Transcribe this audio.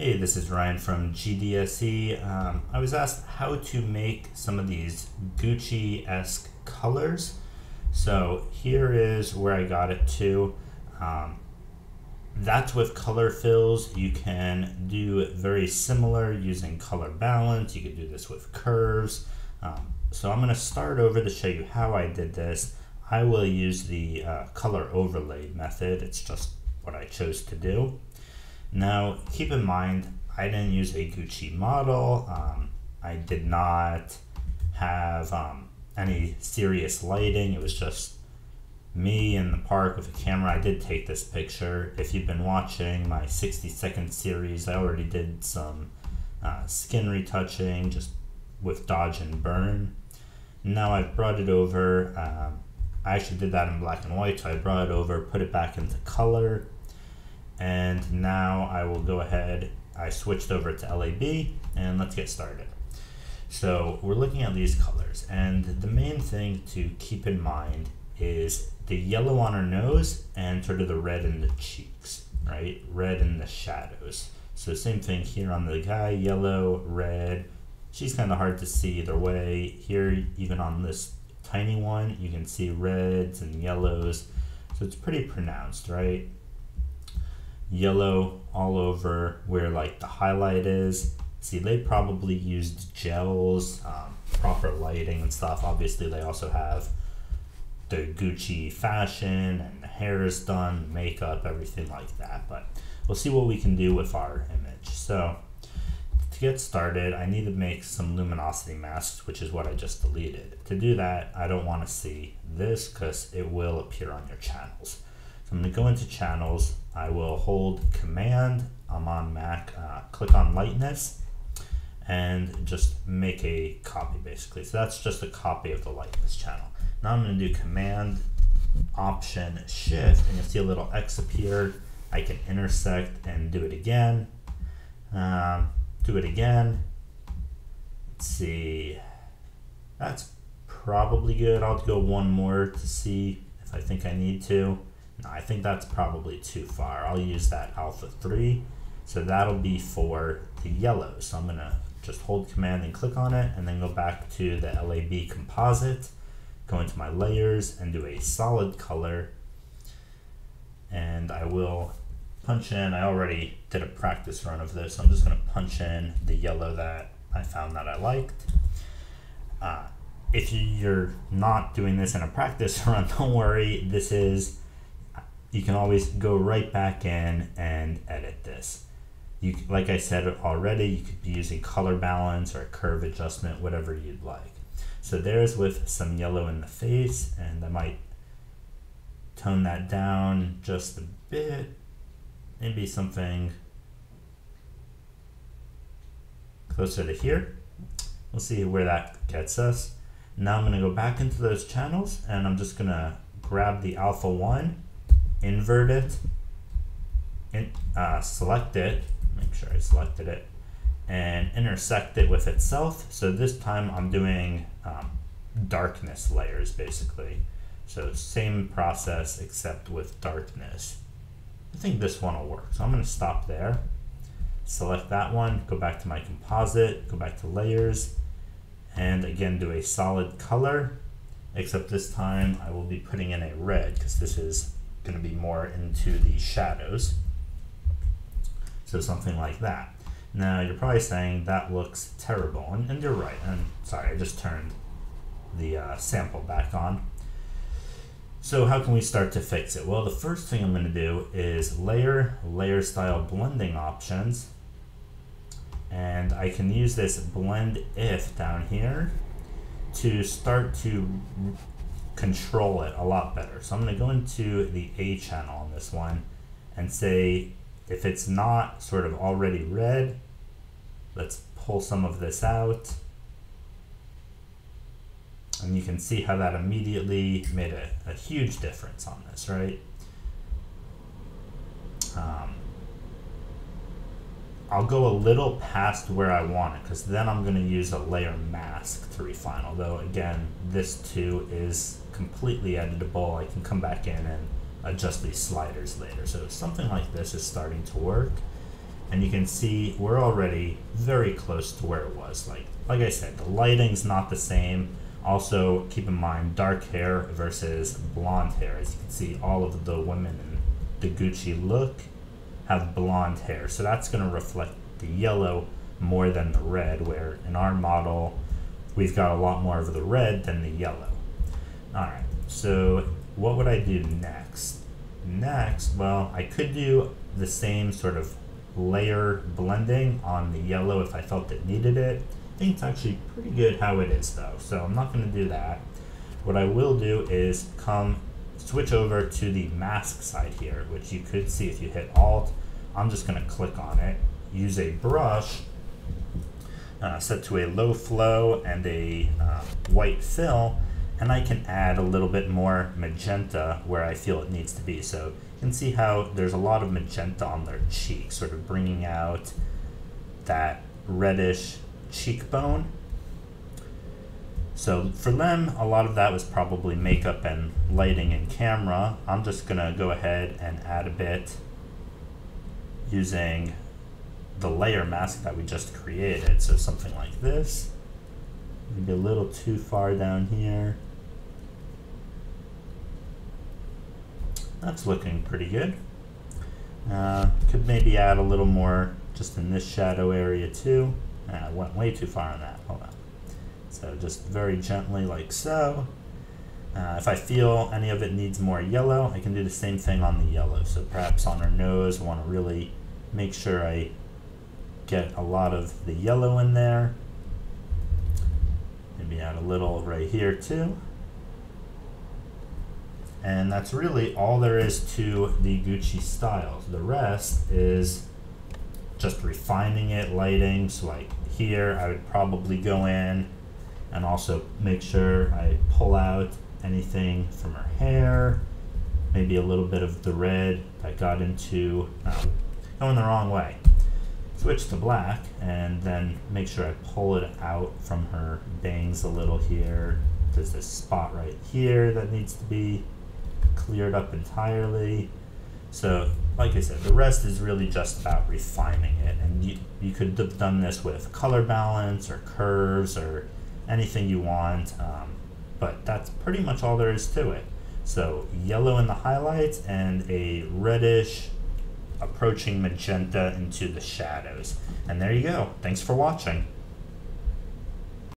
Hey, this is Ryan from GDSE. Um, I was asked how to make some of these Gucci-esque colors. So here is where I got it to. Um, that's with color fills. You can do very similar using color balance. You could do this with curves. Um, so I'm going to start over to show you how I did this. I will use the uh, color overlay method. It's just what I chose to do. Now, keep in mind, I didn't use a Gucci model. Um, I did not have um, any serious lighting. It was just me in the park with a camera. I did take this picture. If you've been watching my 60 second series, I already did some uh, skin retouching just with dodge and burn. Now I've brought it over. Um, I actually did that in black and white, so I brought it over, put it back into color, and now I will go ahead, I switched over to LAB and let's get started. So we're looking at these colors and the main thing to keep in mind is the yellow on her nose and sort of the red in the cheeks, right? Red in the shadows. So same thing here on the guy, yellow, red. She's kind of hard to see either way. Here, even on this tiny one, you can see reds and yellows. So it's pretty pronounced, right? Yellow all over where like the highlight is. See, they probably used gels, um, proper lighting and stuff. Obviously, they also have the Gucci fashion and the hair is done, makeup, everything like that. But we'll see what we can do with our image. So to get started, I need to make some luminosity masks, which is what I just deleted. To do that, I don't want to see this because it will appear on your channels. So I'm going to go into channels. I will hold command. I'm on Mac. Uh, click on lightness and just make a copy basically. So that's just a copy of the lightness channel. Now I'm going to do command option shift and you'll see a little X appear. I can intersect and do it again. Um, do it again. Let's see. That's probably good. I'll go one more to see if I think I need to. I think that's probably too far. I'll use that alpha 3. So that'll be for the yellow. So I'm going to just hold command and click on it and then go back to the LAB composite, go into my layers and do a solid color. And I will punch in, I already did a practice run of this. So I'm just going to punch in the yellow that I found that I liked. Uh, if you're not doing this in a practice run, don't worry. This is you can always go right back in and edit this. You, like I said already, you could be using color balance or curve adjustment, whatever you'd like. So there's with some yellow in the face, and I might tone that down just a bit, maybe something closer to here. We'll see where that gets us. Now I'm going to go back into those channels, and I'm just going to grab the alpha 1 invert it, in, uh, select it, make sure I selected it, and intersect it with itself. So this time I'm doing um, darkness layers basically. So same process except with darkness. I think this one will work. So I'm going to stop there. Select that one, go back to my composite, go back to layers, and again do a solid color, except this time I will be putting in a red because this is going to be more into the shadows. So something like that. Now you're probably saying that looks terrible, and, and you're right. And sorry, I just turned the uh, sample back on. So how can we start to fix it? Well, the first thing I'm going to do is layer, layer style blending options. And I can use this blend if down here to start to control it a lot better. So I'm going to go into the A channel on this one and say if it's not sort of already red, let's pull some of this out. And you can see how that immediately made a, a huge difference on this, right? Um, I'll go a little past where I want it because then I'm going to use a layer mask to refine. Although again, this too is completely editable. I can come back in and adjust these sliders later. So something like this is starting to work. and you can see we're already very close to where it was. Like, like I said, the lighting's not the same. Also, keep in mind dark hair versus blonde hair. As you can see, all of the women in the Gucci look have blonde hair. So that's going to reflect the yellow more than the red, where in our model, we've got a lot more of the red than the yellow. All right, so what would I do next? Next, well, I could do the same sort of layer blending on the yellow if I felt it needed it. I think it's actually pretty good how it is though, so I'm not going to do that. What I will do is come switch over to the mask side here, which you could see if you hit Alt. I'm just going to click on it, use a brush, uh, set to a low flow and a uh, white fill, and I can add a little bit more magenta where I feel it needs to be. So you can see how there's a lot of magenta on their cheek, sort of bringing out that reddish cheekbone. So for them, a lot of that was probably makeup and lighting and camera. I'm just gonna go ahead and add a bit using the layer mask that we just created. So something like this, maybe a little too far down here. That's looking pretty good. Uh, could maybe add a little more just in this shadow area too. Uh, went way too far on that, hold on. So just very gently like so. Uh, if I feel any of it needs more yellow, I can do the same thing on the yellow. So perhaps on her nose, I want to really make sure I get a lot of the yellow in there. Maybe add a little right here too. And that's really all there is to the Gucci styles. The rest is just refining it, lighting. So like here, I would probably go in and also make sure I pull out anything from her hair, maybe a little bit of the red that got into um, going the wrong way. Switch to black and then make sure I pull it out from her bangs a little here. There's this spot right here that needs to be cleared up entirely. So, like I said, the rest is really just about refining it. And you, you could have done this with color balance or curves or anything you want. Um, but that's pretty much all there is to it. So yellow in the highlights and a reddish approaching magenta into the shadows. And there you go. Thanks for watching.